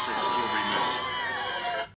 said Strawberry Moose.